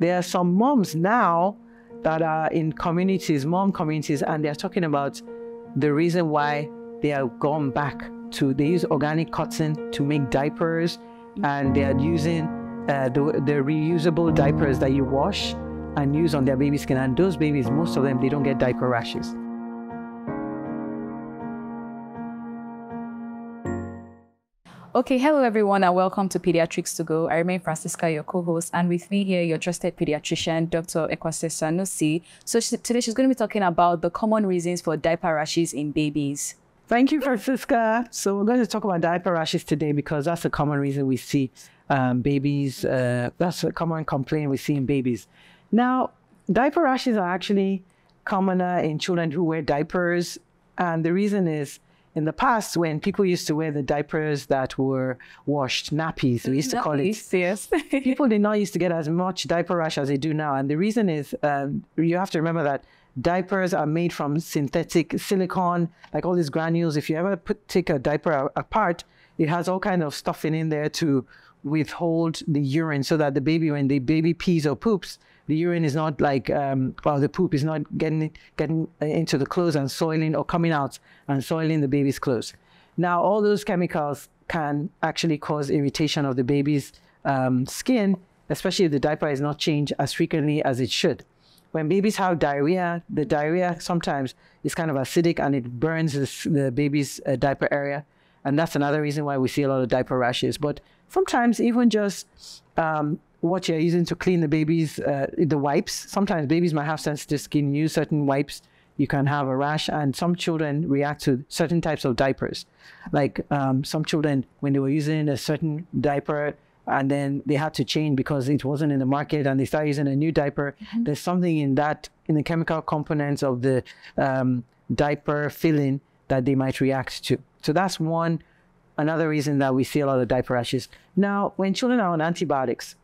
there are some moms now that are in communities, mom communities, and they're talking about the reason why they have gone back to they use organic cotton to make diapers, and they are using uh, the, the reusable diapers that you wash and use on their baby skin. And those babies, most of them, they don't get diaper rashes. Okay, hello everyone, and welcome to Pediatrics to Go. I remain Francisca, your co-host, and with me here, your trusted pediatrician, Dr. Ekuase Sanusi. So she, today she's going to be talking about the common reasons for diaper rashes in babies. Thank you, Francisca. So we're going to talk about diaper rashes today because that's a common reason we see um, babies. Uh, that's a common complaint we see in babies. Now, diaper rashes are actually commoner in children who wear diapers, and the reason is in the past when people used to wear the diapers that were washed nappies we used to call it. Yes. People did not used to get as much diaper rash as they do now and the reason is um, you have to remember that diapers are made from synthetic silicone like all these granules. If you ever put take a diaper apart it has all kind of stuff in, in there to withhold the urine so that the baby when the baby pees or poops the urine is not like um, well the poop is not getting getting into the clothes and soiling or coming out and soiling the baby's clothes. Now all those chemicals can actually cause irritation of the baby's um, skin especially if the diaper is not changed as frequently as it should. When babies have diarrhea the diarrhea sometimes is kind of acidic and it burns the, baby's uh, diaper area. And that's another reason why we see a lot of diaper rashes. But sometimes even just um, what you're using to clean the baby's uh, the wipes. Sometimes babies might have sensitive skin. Use certain wipes, you can have a rash, and some children react to certain types of diapers. Like um, some children, when they were using a certain diaper, and then they had to change because it wasn't in the market, and they started using a new diaper. Mm-hmm. There's something in that in the chemical components of the um, diaper filling that they might react to. So that's one another reason that we see a lot of diaper rashes. Now, when children are on antibiotics,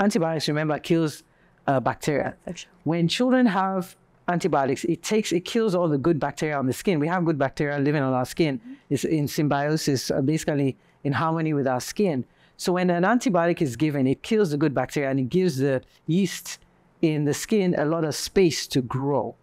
antibiotics, remember, kills uh, bacteria. When children have antibiotics, it takes it kills all the good bacteria on the skin. We have good bacteria living on our skin. It's in symbiosis, uh, basically in harmony with our skin. So when an antibiotic is given, it kills the good bacteria and it gives the yeast in the skin a lot of space to grow.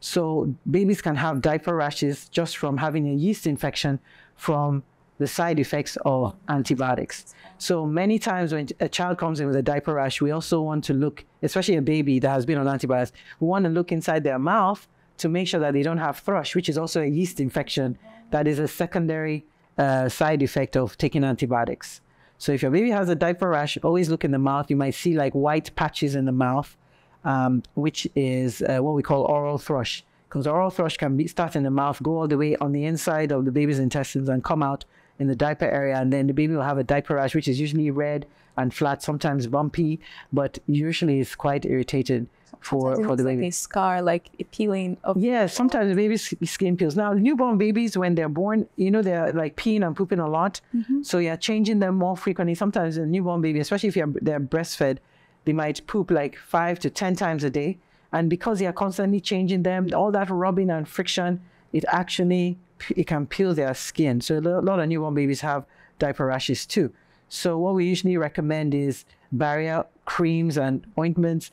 So babies can have diaper rashes just from having a yeast infection from the side effects of antibiotics. So many times when a child comes in with a diaper rash, we also want to look, especially a baby that has been on antibiotics, we want to look inside their mouth to make sure that they don't have thrush, which is also a yeast infection that is a secondary uh, side effect of taking antibiotics. So if your baby has a diaper rash, always look in the mouth. You might see like white patches in the mouth, um, which is uh, what we call oral thrush. Because oral thrush can be, start in the mouth, go all the way on the inside of the baby's intestines and come out in the diaper area, and then the baby will have a diaper rash, which is usually red and flat, sometimes bumpy, but usually it's quite irritated for for the baby. Like a scar, like a peeling of. Yeah, sometimes the baby's skin peels. Now, newborn babies, when they're born, you know, they're like peeing and pooping a lot. Mm-hmm. So you're changing them more frequently. Sometimes a newborn baby, especially if you're, they're breastfed, they might poop like five to 10 times a day. And because you're constantly changing them, all that rubbing and friction, it actually it can peel their skin. So a lot of newborn babies have diaper rashes too. So what we usually recommend is barrier creams and ointments.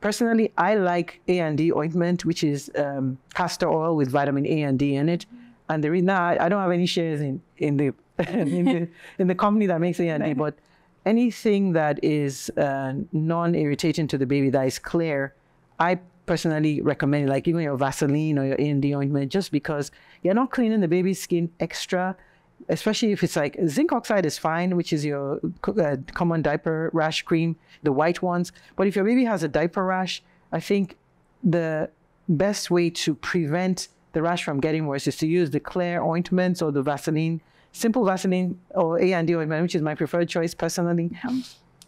Personally, I like A and D ointment, which is um, castor oil with vitamin A and D in it. And the reason I, I don't have any shares in in the in the, in the company that makes A and D, but anything that is uh, non-irritating to the baby that is clear, I personally recommend like even your Vaseline or your A&D ointment just because you're not cleaning the baby's skin extra, especially if it's like zinc oxide is fine, which is your uh, common diaper rash cream, the white ones. But if your baby has a diaper rash, I think the best way to prevent the rash from getting worse is to use the clear ointments or the Vaseline, simple Vaseline or A&D ointment, which is my preferred choice personally.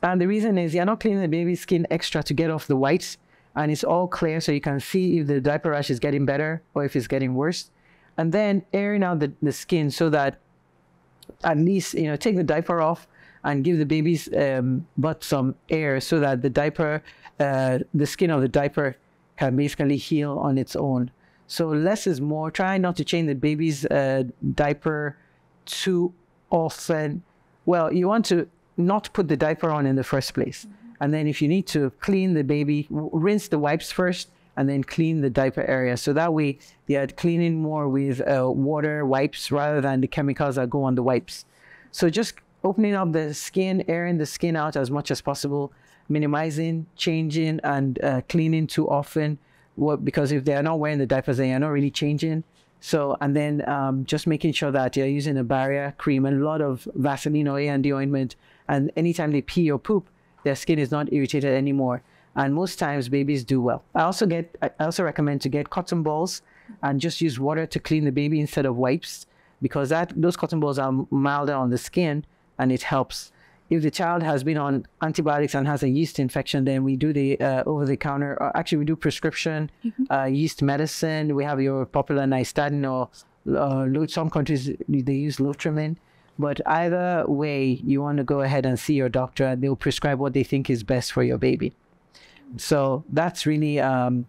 And the reason is you're not cleaning the baby's skin extra to get off the whites and it's all clear so you can see if the diaper rash is getting better or if it's getting worse. And then airing out the, the skin so that at least, you know, take the diaper off and give the baby's um, butt some air so that the diaper, uh, the skin of the diaper can basically heal on its own. So less is more. Try not to change the baby's uh, diaper too often. Well, you want to not put the diaper on in the first place. And then if you need to clean the baby, rinse the wipes first and then clean the diaper area. So that way you're cleaning more with uh, water wipes rather than the chemicals that go on the wipes. So just opening up the skin, airing the skin out as much as possible, minimizing, changing, and uh, cleaning too often. What, because if they are not wearing the diapers, they are not really changing. So, and then um, just making sure that you're using a barrier cream and a lot of Vaseline or A&D ointment. And anytime they pee or poop, their skin is not irritated anymore. And most times babies do well. I also get, I also recommend to get cotton balls and just use water to clean the baby instead of wipes because that those cotton balls are milder on the skin and it helps. If the child has been on antibiotics and has a yeast infection, then we do the uh, over-the-counter. Or actually, we do prescription uh, yeast medicine. We have your popular nystatin or uh, some countries they use Lotrimin. But either way, you want to go ahead and see your doctor, and they'll prescribe what they think is best for your baby. So that's really um,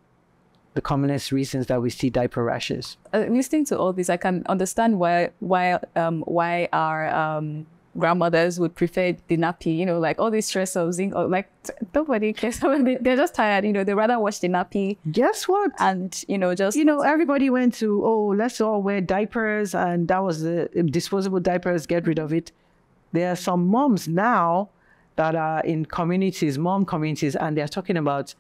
the commonest reasons that we see diaper rashes. uh, listening to all this, I can understand why why um why our um grandmothers would prefer the nappy. You know, like all this stress of zinc. Or like nobody cares. They- They're just tired. You know, they rather watch the nappy Guess what? and you know just you know, everybody went to, oh, let's all wear diapers, and that was the disposable diapers, get rid of it. There are some moms now that are in communities, mom communities, and they're talking about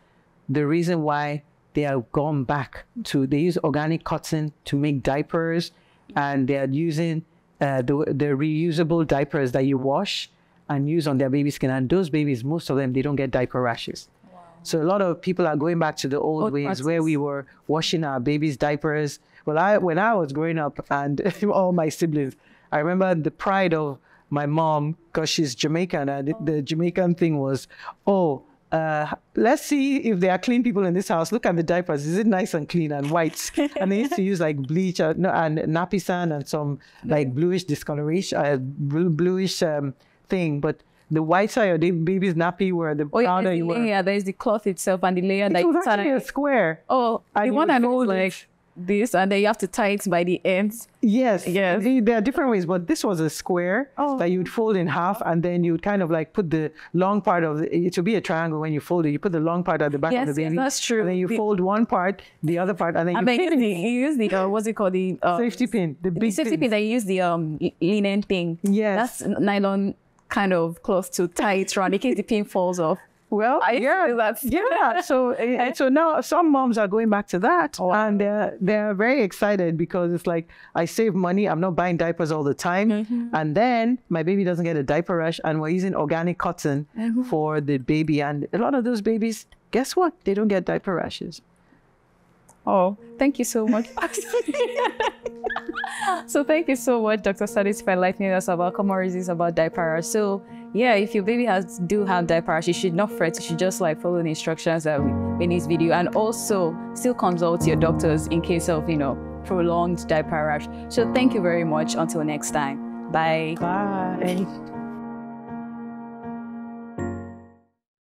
the reason why they have gone back to, they use organic cotton to make diapers, and they're using uh, the, the reusable diapers that you wash and use on their baby skin. And those babies, most of them, they don't get diaper rashes. So a lot of people are going back to the old, Old ways where we were washing our babies' diapers. Well, I when I was growing up and all my siblings, I remember the pride of my mom because she's Jamaican, and the- the Jamaican thing was, oh. Uh, let's see if there are clean people in this house. Look at the diapers. Is it nice and clean and white? and they used to use like bleach uh, no, and nappy sand and some like bluish discoloration, uh, blu- bluish um, thing. But the white side of the baby's nappy were the oh yeah, powder you the were. layer. There's the cloth itself and the layer that It you was actually a square. Oh, the one I know like this, and then you have to tie it by the ends. Yes. Yes. There are different ways, but this was a square Oh. that you would fold in half and then you would kind of like put the long part of the, it would be a triangle when you fold it. You put the long part at the back Yes, of the baby. yes, that's true. And then you The- fold one part, the other part, and then you then you pin use the, you use the uh, what's it called the uh, safety pin, the the safety pin. pin that you use the um linen thing. Yes. That's nylon kind of close to tie it around in case the pin falls off. Well, I yeah, do that. yeah. So, uh, so now some moms are going back to that, Oh, wow. and they're they're very excited because it's like I save money. I'm not buying diapers all the time, Mm-hmm. and then my baby doesn't get a diaper rash, and we're using organic cotton Mm-hmm. for the baby. And a lot of those babies, guess what? They don't get diaper rashes. Oh, thank you so much. so thank you so much, Dr. Sanusi, for enlightening us about common reasons about diaper rash. So yeah, if your baby has do have diaper rash, you should not fret. You should just like follow the instructions in this video, and also still consult your doctors in case of you know prolonged diaper rash. So thank you very much. Until next time, bye. Bye.